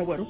Agüero